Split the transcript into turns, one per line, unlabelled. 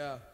Yeah.